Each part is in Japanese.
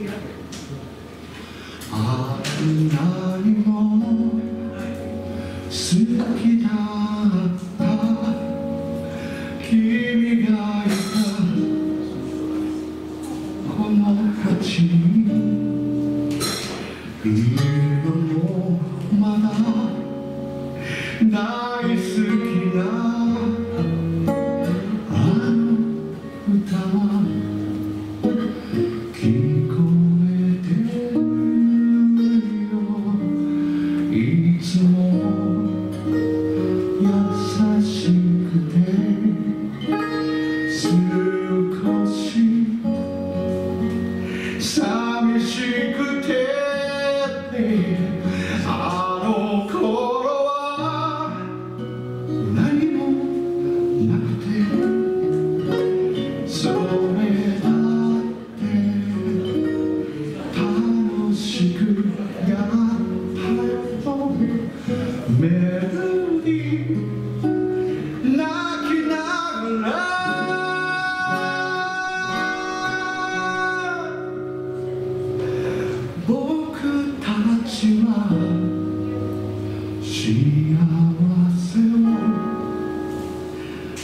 愛何も好きだ Peace 幸せを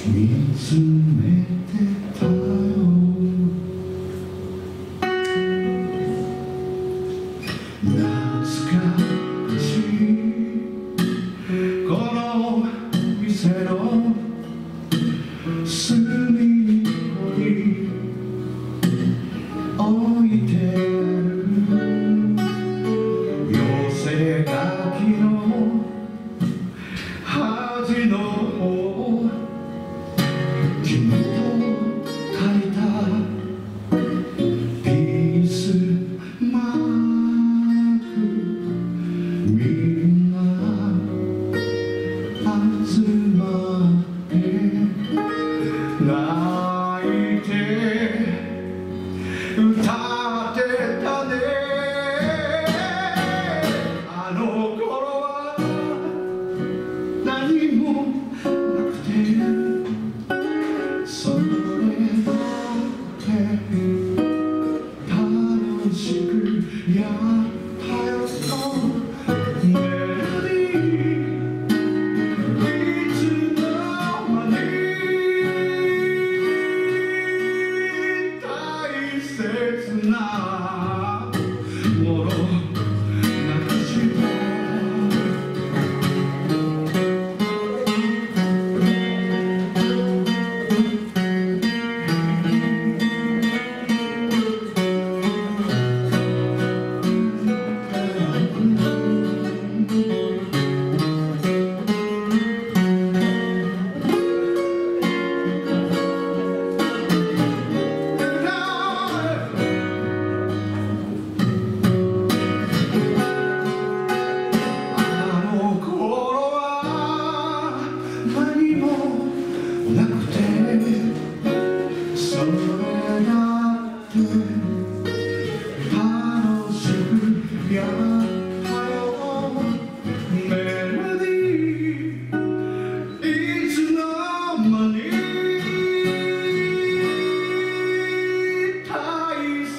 見つめて君と書いたピースマークみんな集まって泣いて歌ってたね。あの頃は何もなくて。Yeah.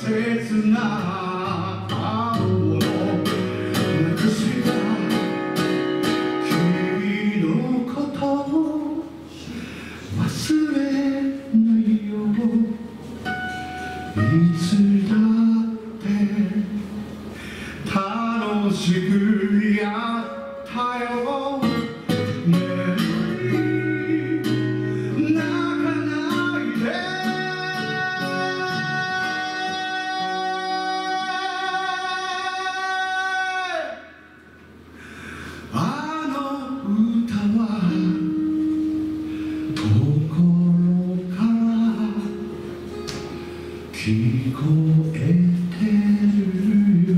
切な顔をなし君のことを忘れぬよういつだって楽しくやえてるよ